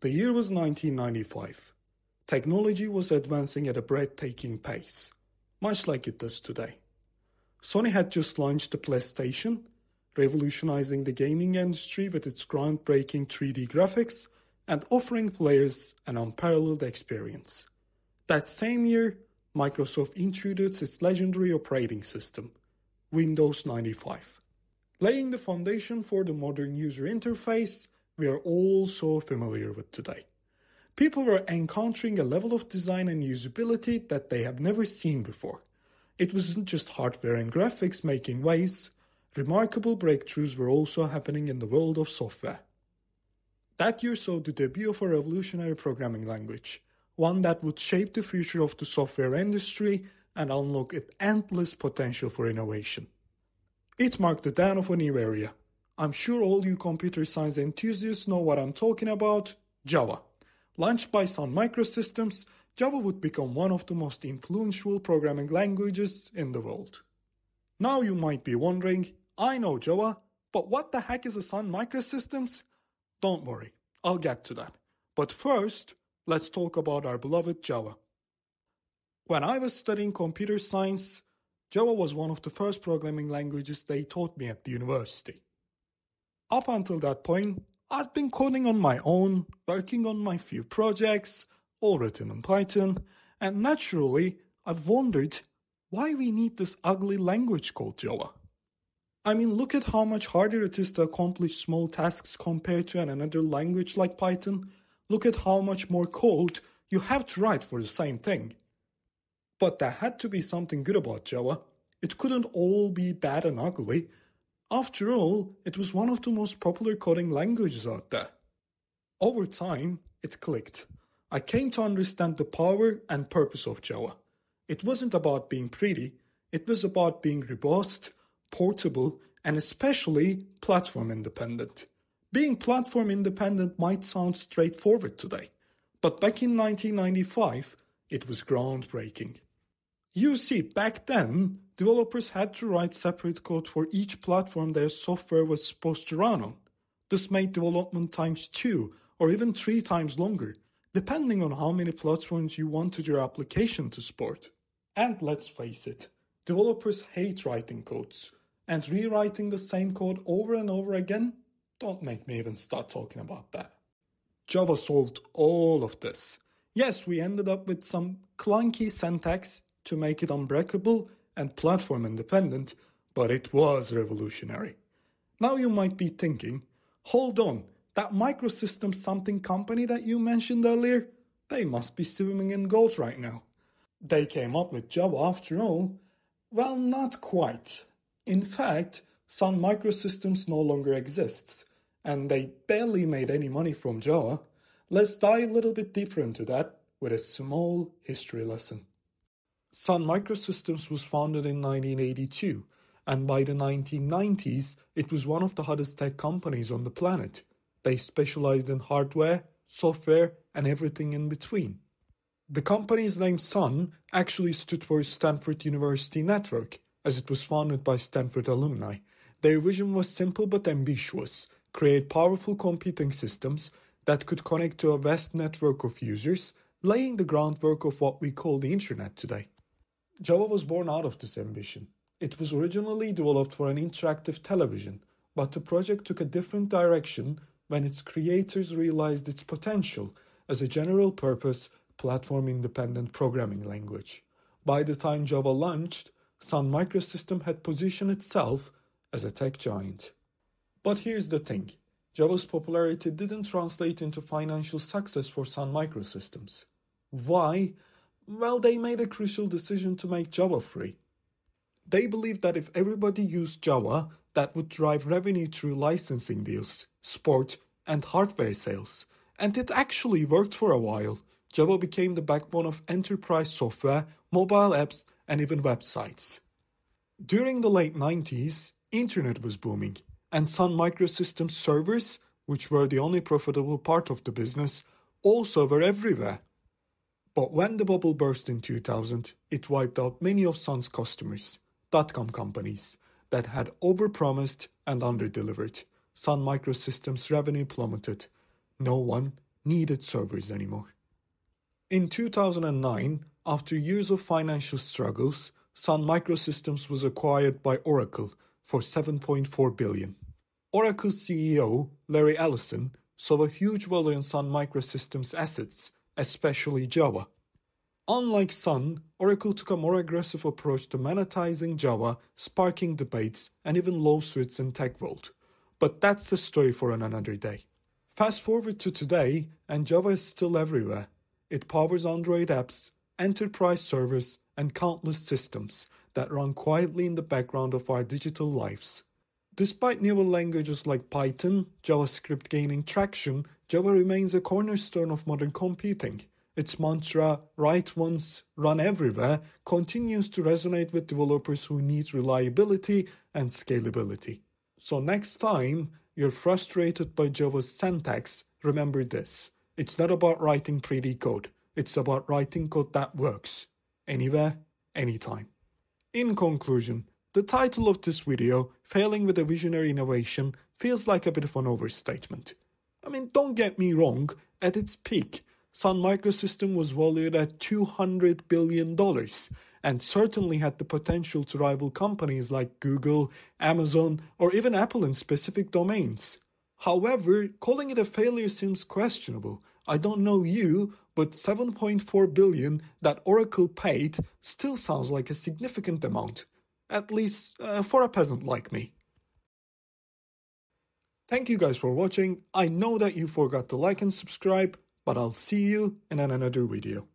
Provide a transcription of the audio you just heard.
The year was 1995. Technology was advancing at a breathtaking pace, much like it does today. Sony had just launched the PlayStation, revolutionizing the gaming industry with its groundbreaking 3D graphics and offering players an unparalleled experience. That same year, Microsoft introduced its legendary operating system, Windows 95, laying the foundation for the modern user interface we are all so familiar with today. People were encountering a level of design and usability that they have never seen before. It wasn't just hardware and graphics making waves, remarkable breakthroughs were also happening in the world of software. That year saw the debut of a revolutionary programming language, one that would shape the future of the software industry and unlock its endless potential for innovation. It marked the dawn of a new era, I'm sure all you computer science enthusiasts know what I'm talking about Java. Launched by Sun Microsystems, Java would become one of the most influential programming languages in the world. Now you might be wondering, I know Java, but what the heck is a Sun Microsystems? Don't worry, I'll get to that. But first, let's talk about our beloved Java. When I was studying computer science, Java was one of the first programming languages they taught me at the university. Up until that point, I'd been coding on my own, working on my few projects, all written in Python, and naturally, I've wondered why we need this ugly language called Java. I mean, look at how much harder it is to accomplish small tasks compared to another language like Python. Look at how much more code you have to write for the same thing. But there had to be something good about Java. It couldn't all be bad and ugly. After all, it was one of the most popular coding languages out there. Over time, it clicked. I came to understand the power and purpose of Java. It wasn't about being pretty, it was about being robust, portable, and especially platform independent. Being platform independent might sound straightforward today, but back in 1995, it was groundbreaking. You see, back then, developers had to write separate code for each platform their software was supposed to run on. This made development times two or even three times longer, depending on how many platforms you wanted your application to support. And let's face it, developers hate writing codes, and rewriting the same code over and over again, don't make me even start talking about that. Java solved all of this. Yes, we ended up with some clunky syntax to make it unbreakable and platform independent, but it was revolutionary. Now you might be thinking, hold on, that microsystem something company that you mentioned earlier, they must be swimming in gold right now. They came up with Java after all. Well, not quite. In fact, Sun Microsystems no longer exists, and they barely made any money from Java. Let's dive a little bit deeper into that with a small history lesson. Sun Microsystems was founded in 1982, and by the 1990s, it was one of the hottest tech companies on the planet. They specialized in hardware, software, and everything in between. The company's name Sun actually stood for Stanford University Network, as it was founded by Stanford alumni. Their vision was simple but ambitious create powerful computing systems that could connect to a vast network of users, laying the groundwork of what we call the internet today. Java was born out of this ambition. It was originally developed for an interactive television, but the project took a different direction when its creators realized its potential as a general purpose, platform independent programming language. By the time Java launched, Sun Microsystem had positioned itself as a tech giant. But here's the thing Java's popularity didn't translate into financial success for Sun Microsystems. Why? Well, they made a crucial decision to make Java free. They believed that if everybody used Java, that would drive revenue through licensing deals, support, and hardware sales. And it actually worked for a while. Java became the backbone of enterprise software, mobile apps, and even websites. During the late 90s, internet was booming, and Sun Microsystems servers, which were the only profitable part of the business, also were everywhere. But when the bubble burst in 2000, it wiped out many of Sun's customers, dot-com companies, that had overpromised and underdelivered. Sun Microsystems revenue plummeted. No one needed servers anymore. In 2009, after years of financial struggles, Sun Microsystems was acquired by Oracle for 7.4 billion. Oracle CEO Larry Ellison saw a huge value in Sun Microsystems assets, especially Java. Unlike Sun, Oracle took a more aggressive approach to monetizing Java, sparking debates and even lawsuits in tech world. But that's a story for another day. Fast forward to today, and Java is still everywhere. It powers Android apps, enterprise servers, and countless systems that run quietly in the background of our digital lives. Despite newer languages like Python, JavaScript gaining traction, Java remains a cornerstone of modern computing. Its mantra, write once, run everywhere, continues to resonate with developers who need reliability and scalability. So next time you're frustrated by Java's syntax, remember this. It's not about writing pretty code. It's about writing code that works. Anywhere, anytime. In conclusion, the title of this video, Failing with a Visionary Innovation, feels like a bit of an overstatement. I mean, don't get me wrong, at its peak, Sun Microsystem was valued at $200 billion and certainly had the potential to rival companies like Google, Amazon, or even Apple in specific domains. However, calling it a failure seems questionable. I don't know you, but 7.4 billion that Oracle paid still sounds like a significant amount, at least uh, for a peasant like me. Thank you guys for watching. I know that you forgot to like and subscribe, but I'll see you in another video.